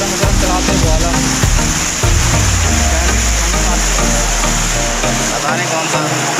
चलाता हूँ वो अकरम अकरम चलाते वाला पता नहीं कौन सा?